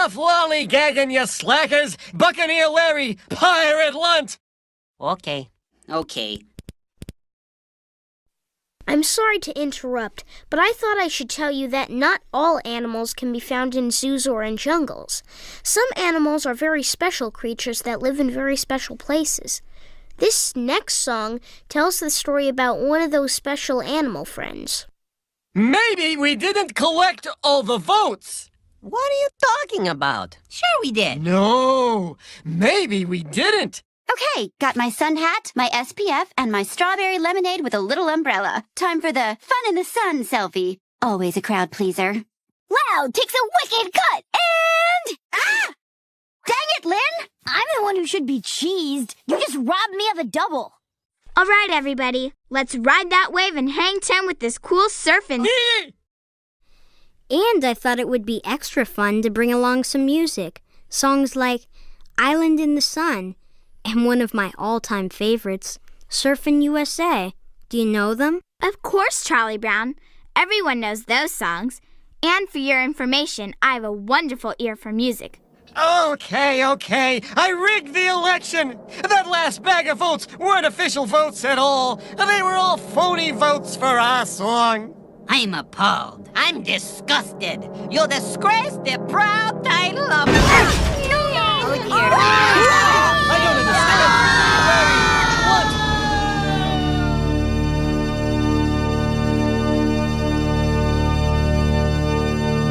Enough lollygagging, you slackers! Buccaneer Larry, Pirate Lunt! Okay, okay. I'm sorry to interrupt, but I thought I should tell you that not all animals can be found in zoos or in jungles. Some animals are very special creatures that live in very special places. This next song tells the story about one of those special animal friends. Maybe we didn't collect all the votes! What are you talking about? Sure we did. No, maybe we didn't! Okay, got my sun hat, my SPF, and my strawberry lemonade with a little umbrella. Time for the fun in the sun selfie. Always a crowd pleaser. Wow, takes a wicked cut! And... Ah! Dang it, Lynn! I'm the one who should be cheesed. You just robbed me of a double. All right, everybody. Let's ride that wave and hang ten with this cool surfing. And I thought it would be extra fun to bring along some music. Songs like Island in the Sun and one of my all time favorites, Surfin' USA. Do you know them? Of course, Charlie Brown. Everyone knows those songs. And for your information, I have a wonderful ear for music. Okay, okay. I rigged the election. That last bag of votes weren't official votes at all. They were all phony votes for our song. I'm appalled. I'm disgusted. You'll disgrace the proud title of... oh, dear. Oh, I don't understand.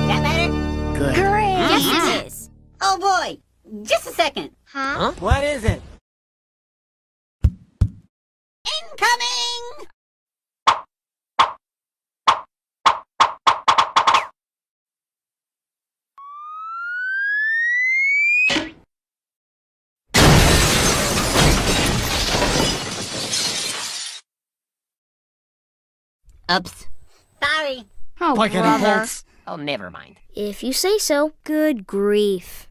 That better? Good. Great. Mm-hmm. Yes, it is. Oh, boy. Just a second. Huh? What is it? Incoming! Oops. Sorry. Oh, Bucket of brother. bolts. Oh, never mind. If you say so. Good grief.